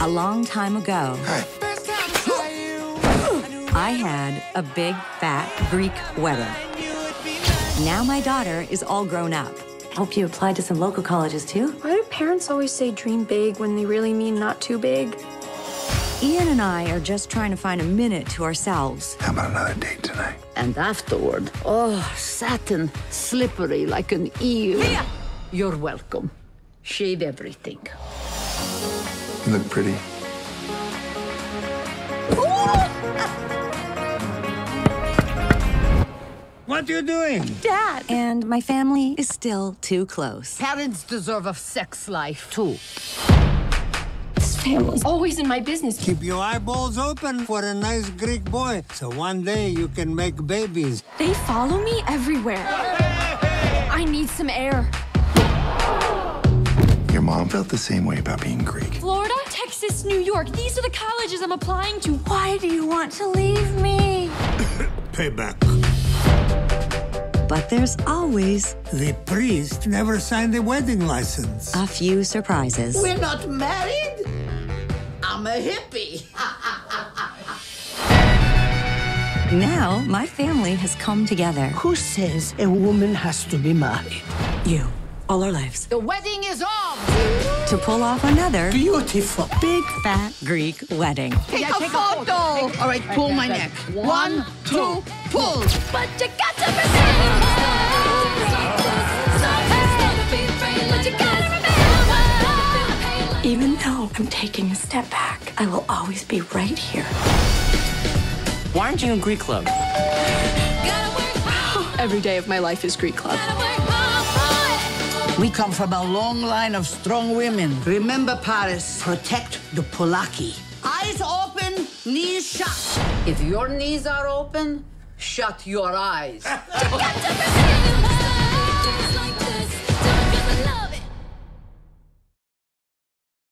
A long time ago, I had a big, fat Greek wedding. Now my daughter is all grown up. Hope you applied to some local colleges too. Why do parents always say dream big when they really mean not too big? Ian and I are just trying to find a minute to ourselves. How about another date tonight? And afterward, oh, satin, slippery like an eel. You're welcome. Shave everything. You look pretty. What are you doing? Dad! And my family is still too close. Parents deserve a sex life, too. This family's always in my business. Keep your eyeballs open for a nice Greek boy, so one day you can make babies. They follow me everywhere. I need some air. Your mom felt the same way about being Greek. Florida, Texas, New York. These are the colleges I'm applying to. Why do you want to leave me? Payback. But there's always The priest never signed the wedding license. a few surprises. We're not married? I'm a hippie. Now my family has come together. Who says a woman has to be married? You. All our lives. The wedding is on. To pull off another Beautiful. big, fat Greek wedding. Take a photo. All right, pull my neck. One, two, pull. But you got to. But you gotta remember. Even though I'm taking a step back, I will always be right here. Why aren't you in Greek club? Every day of my life is Greek Club. We come from a long line of strong women. Remember Paris. Protect the Polaki. Eyes open, knees shut. If your knees are open, shut your eyes.